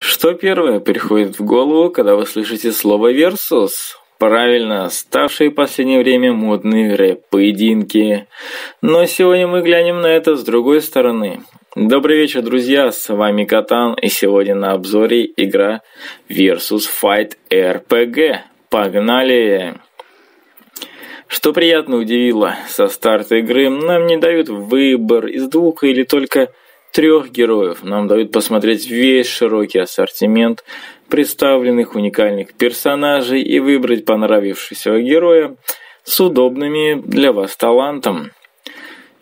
Что первое приходит в голову, когда вы слышите слово «версус»? Правильно, ставшие в последнее время модные рэп-поединки. Но сегодня мы глянем на это с другой стороны. Добрый вечер, друзья, с вами Катан, и сегодня на обзоре игра Versus Fight RPG. Погнали! Что приятно удивило, со старта игры нам не дают выбор из двух или только трех героев. Нам дают посмотреть весь широкий ассортимент представленных уникальных персонажей и выбрать понравившегося героя с удобными для вас талантом.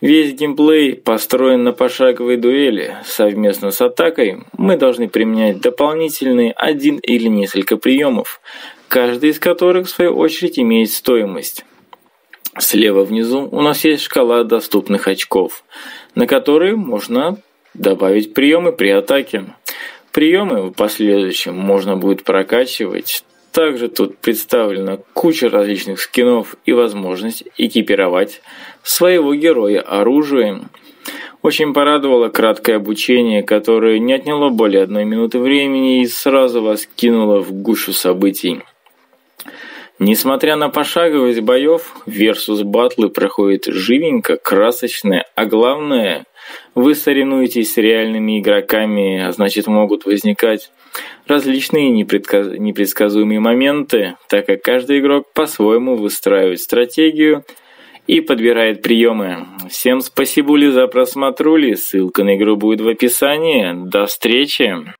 Весь геймплей построен на пошаговой дуэли. Совместно с атакой мы должны применять дополнительные один или несколько приемов, каждый из которых в свою очередь имеет стоимость. Слева внизу у нас есть шкала доступных очков, на которые можно добавить приемы при атаке. Приемы в последующем можно будет прокачивать. Также тут представлена куча различных скинов и возможность экипировать своего героя оружием. Очень порадовало краткое обучение, которое не отняло более одной минуты времени и сразу вас кинуло в гущу событий. Несмотря на пошаговость боев, версус батлы проходит живенько, красочно, а главное, вы соревнуетесь с реальными игроками, а значит могут возникать различные непредсказ... непредсказуемые моменты, так как каждый игрок по-своему выстраивает стратегию и подбирает приемы. Всем спасибо за просмотрули, ссылка на игру будет в описании. До встречи!